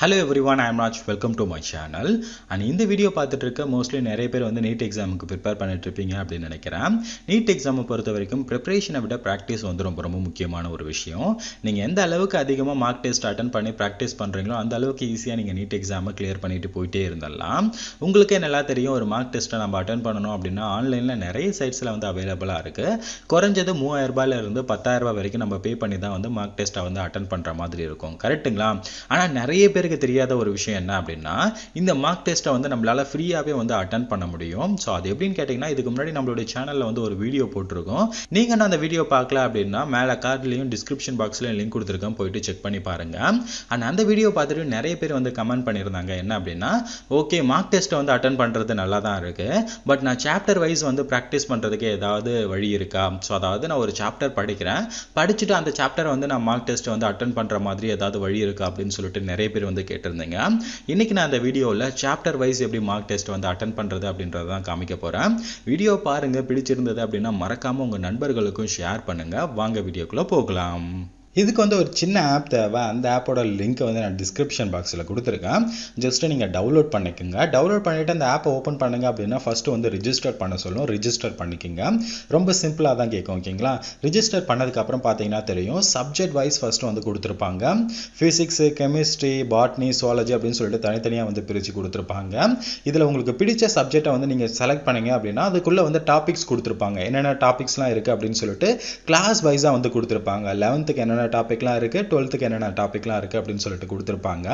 Hello everyone I'm Raj welcome to my channel and இந்த video பார்த்துட்டு இருக்க mostly நிறைய பேர் வந்து நீட் எக்ஸாமுக்கு ப்ரிப்பேர் பண்ணிட்டு இருப்பீங்க அப்படின்னு நினைக்கிறேன். நீட் எக்ஸாமை பொறுத்த வரைக்கும் ப்ரிப்பரேஷனை விட ப்ராக்டிஸ் வந்து ரொம்ப ரொம்ப முக்கியமான ஒரு விஷயம். நீங்கள் எந்த அளவுக்கு அதிகமாக மார்க் டெஸ்ட் அட்டன் பண்ணி ப்ராக்டிஸ் பண்ணுறீங்களோ அந்த அளவுக்கு ஈஸியாக நீங்கள் நீட் எக்ஸாமை கிளியர் பண்ணிட்டு போயிட்டே இருந்தலாம். உங்களுக்கே நல்லா தெரியும் ஒரு மார்க் டெஸ்ட்டை நம்ம அட்டன் பண்ணணும் அப்படின்னா ஆன்லைனில் நிறைய சைட்ஸில் வந்து அவைலபிளாக இருக்குது குறைஞ்சது மூவாயிரம் ரூபாயில இருந்து பத்தாயிரம் ரூபாய் வரைக்கும் நம்ம பே பண்ணி தான் வந்து மார்க் டெஸ்ட்டை வந்து அட்டன் பண்ணுற மாதிரி இருக்கும். கரெக்ட்டுங்களா ஆனால் நிறைய பேருக்கு தெரியாத ஒரு விஷயம் என்ன அப்படின்னா இந்த மார்க் டெஸ்ட்டை வந்து நம்மளால ஃப்ரீயாகவே வந்து அட்டன் பண்ண முடியும். ஸோ அது எப்படின்னு கேட்டிங்கன்னா இதுக்கு முன்னாடி நம்மளுடைய சேனலில் வந்து ஒரு வீடியோ போட்டிருக்கோம். நீங்கள் நான் அந்த வீடியோ பார்க்கல அப்படின்னா மேலே கார்ட்லேயும் டிஸ்கிரிப்ஷன் பாக்ஸ்லையும் லிங்க் கொடுத்துருக்கேன். போயிட்டு செக் பண்ணி பாருங்க. அண்ட் அந்த வீடியோ பார்த்துட்டு நிறைய பேர் வந்து கமெண்ட் பண்ணியிருந்தாங்க. என்ன அப்படின்னா ஓகே மார்க் டெஸ்ட்டை வந்து அட்டன் பண்ணுறது நல்லா தான் இருக்குது பட் நான் சாப்டர் வைஸ் வந்து ப்ராக்டிஸ் பண்ணுறதுக்கு ஏதாவது வழி இருக்கா? ஸோ அதாவது நான் ஒரு சாப்டர் படிக்கிறேன். படிச்சுட்டு அந்த சாப்டரை வந்து நான் மார்க் டெஸ்ட்டை வந்து அட்டன் பண்ணுற மாதிரி ஏதாவது வழி இருக்கா அப்படின்னு சொல்லிட்டு நிறைய பேர் வந்து கேட்டிருந்தீங்க. இன்னைக்கு நான் அந்த வீடியோவில் சாப்டர் வைஸ் எப்படி மார்க் டெஸ்ட் வந்து அட்டன் பண்ணுறது அப்படின்றத தான் காமிக்க போகிறேன் வீடியோ பாருங்கள் பிடிச்சிருந்தது அப்படின்னா மறக்காமல் உங்கள் நண்பர்களுக்கும் ஷேர் பண்ணுங்கள் வாங்க வீடியோக்குள்ளே போகலாம். இதுக்கு வந்து ஒரு சின்ன ஆப் தேவை. அந்த ஆப்போட லிங்க்கை வந்து நான் டிஸ்கிரிப்ஷன் பாக்ஸில் கொடுத்துருக்கேன். ஜஸ்ட்டு நீங்கள் டவுன்லோட் பண்ணிக்கோங்க. டவுன்லோட் பண்ணிவிட்டு அந்த ஆப்பை ஓப்பன் பண்ணுங்க அப்படின்னா ஃபஸ்ட்டு வந்து ரிஜிஸ்டர் பண்ண சொல்லும். ரிஜிஸ்டர் பண்ணிக்கோங்க. ரொம்ப சிம்பிளாக தான் கேட்கும் ஓகேங்களா ரிஜிஸ்டர் பண்ணதுக்கப்புறம் பார்த்தீங்கன்னா தெரியும். சப்ஜெக்ட் வைஸ் ஃபஸ்ட்டு வந்து கொடுத்துருப்பாங்க. ஃபிசிக்ஸு கெமிஸ்ட்ரி பாட்னி சுவாலஜி அப்படின்னு சொல்லிட்டு தனித்தனியாக வந்து பிரித்து கொடுத்துருப்பாங்க. இதில் உங்களுக்கு பிடிச்ச சப்ஜெக்டை வந்து நீங்கள் செலக்ட் பண்ணீங்க அப்படின்னா அதுக்குள்ளே வந்து டாபிக்ஸ் கொடுத்துருப்பாங்க. என்னென்ன டாபிக்ஸ்லாம் இருக்குது அப்படின்னு சொல்லிட்டு கிளாஸ் வைஸாக வந்து கொடுத்துருப்பாங்க. லெவன்த்துக்கு என்னென்ன டாபிக்லாம் இருக்குது டுவெல்த்துக்கு என்னென்ன டாபிக்லாம் இருக்குது அப்படின்னு சொல்லிட்டு கொடுத்துருப்பாங்க.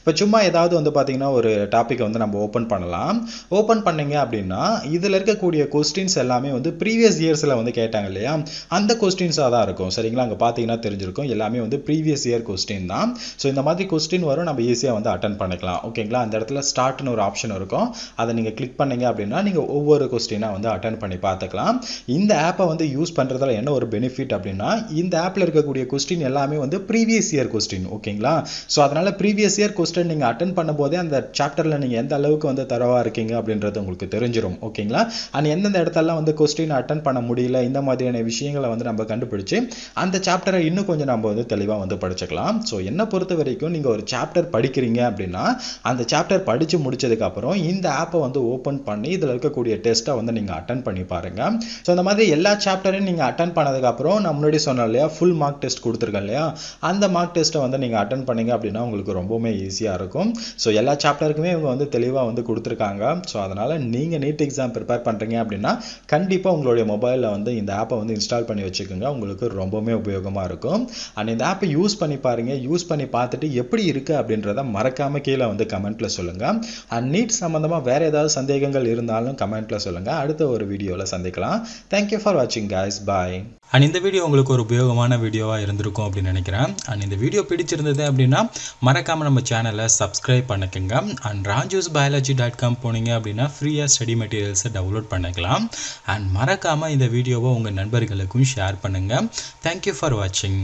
இப்போ சும்மா ஏதாவது வந்து பார்த்தீங்கன்னா ஒரு டாப்பிக்கை வந்து நம்ம ஓப்பன் பண்ணலாம். ஓப்பன் பண்ணீங்க அப்படின்னா இதில் இருக்கக்கூடிய கொஸ்டின்ஸ் எல்லாமே வந்து ப்ரீவியஸ் இயர்ஸில் வந்து கேட்டாங்க இல்லையா? அந்த கொஸ்டின்ஸாக தான் இருக்கும். சரிங்களா? அங்கே பார்த்தீங்கன்னா தெரிஞ்சிருக்கும். எல்லாமே வந்து ப்ரீவியஸ் இயர் கொஸ்டின் தான். ஸோ இந்த மாதிரி கொஸ்டின் வரும். நம்ம ஈஸியாக வந்து அட்டன் பண்ணிக்கலாம். ஓகேங்களா அந்த இடத்துல ஸ்டார்ட்னு ஒரு ஆப்ஷன் இருக்கும். அதை நீங்கள் கிளிக் பண்ணீங்க அப்படின்னா நீங்கள் ஒவ்வொரு கொஸ்டினாக வந்து அட்டன் பண்ணி பார்த்துக்கலாம். இந்த ஆப்பை வந்து யூஸ் பண்ணுறதுல என்ன ஒரு பெனிஃபிட் அப்படின்னா இந்த ஆப்பில் இருக்கக்கூடிய கொஸ்டின் எல்லாமே வந்து ப்ரீவியஸ் இயர் கொஸ்டின் ஓகேங்களா ஸோ அதனால் ப்ரீவியஸ் இயர் கொஸ்டின் நீங்கள் அட்டன் பண்ணும்போதே அந்த சாப்டரில் நீங்கள் எந்த அளவுக்கு வந்து தரவாக இருக்கீங்க அப்படின்றது உங்களுக்கு தெரிஞ்சிடும் ஓகேங்களா அண்ட் எந்தெந்த இடத்தெல்லாம் வந்து கொஸ்டின் அட்டன் பண்ண முடியல இந்த மாதிரியான விஷயங்களை வந்து நம்ம கண்டுபிடிச்சு அந்த சாப்டரை இன்னும் கொஞ்சம் நம்ம வந்து தெளிவாக வந்து படிச்சுக்கலாம். ஸோ என்னை பொறுத்த வரைக்கும் நீங்கள் ஒரு சாப்டர் படிக்கிறீங்க அப்படின்னா அந்த சாப்டர் படித்து முடிச்சதுக்கப்புறம் இந்த ஆப்பை வந்து ஓப்பன் பண்ணி இதில் இருக்கக்கூடிய டெஸ்ட்டை வந்து நீங்கள் அட்டன் பண்ணி பாருங்க. ஸோ இந்த மாதிரி எல்லா சாப்டரையும் நீங்கள் அட்டன் பண்ணதுக்கப்புறம் நான் முன்னாடி சொன்னேன் இல்லையா ஃபுல் மார்க் டெஸ்ட் கொடுத்து கொடுத்துருக்கேன் இல்லையா? அந்த மார்க் டெஸ்ட்டை வந்து நீங்கள் அட்டன் பண்ணீங்க அப்படின்னா உங்களுக்கு ரொம்பவுமே ஈஸியாக இருக்கும். ஸோ எல்லா சாப்டருக்குமே இவங்க வந்து தெளிவாக வந்து கொடுத்துருக்காங்க. ஸோ அதனால் நீங்கள் நீட் எக்ஸாம் ப்ரிப்பேர் பண்ணுறீங்க அப்படின்னா கண்டிப்பாக உங்களுடைய மொபைலில் வந்து இந்த ஆப்பை வந்து இன்ஸ்டால் பண்ணி வச்சுக்கோங்க. உங்களுக்கு ரொம்பவுமே உபயோகமாக இருக்கும். அண்ட் இந்த ஆப்பை யூஸ் பண்ணி பாருங்கள் யூஸ் பண்ணி பார்த்துட்டு எப்படி இருக்குது அப்படின்றத மறக்காமல் கீழே வந்து கமெண்ட்டில் சொல்லுங்கள் அண்ட் நீட் சம்மந்தமாக வேறு ஏதாவது சந்தேகங்கள் இருந்தாலும் கமெண்ட்டில் சொல்லுங்கள் அடுத்த ஒரு வீடியோவில் சந்திக்கலாம். தேங்க்யூ ஃபார் வாட்சிங் கைஸ் பாய் அண்ட் இந்த வீடியோ உங்களுக்கு ஒரு உபயோகமான வீடியோவாக இருந்திருக்கும். இருக்கும் அப்படின்னு நினைக்கிறேன். அண்ட் இந்த வீடியோ பிடிச்சிருந்தது அப்படின்னா மறக்காமல் நம்ம சேனலை சப்ஸ்கிரைப் பண்ணிக்கோங்க. And Raju's biology dot com போனீங்க அப்படின்னா ஃப்ரீயாக ஸ்டடி மெட்டீரியல்ஸை டவுன்லோட் பண்ணிக்கலாம். அண்ட் மறக்காமல் இந்த வீடியோவை உங்கள் நண்பர்களுக்கும் ஷேர் பண்ணுங்கள் தேங்க்யூ ஃபார் வாட்சிங்